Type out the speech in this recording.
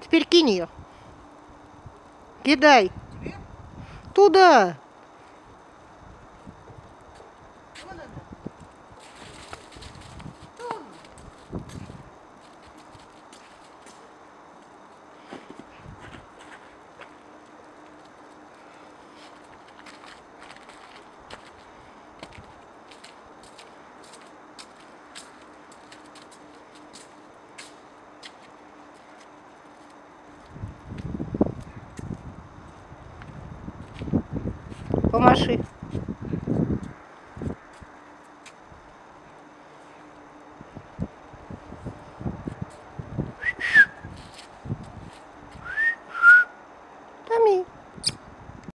Теперь кинь ее. Кидай. Туда. Помаши.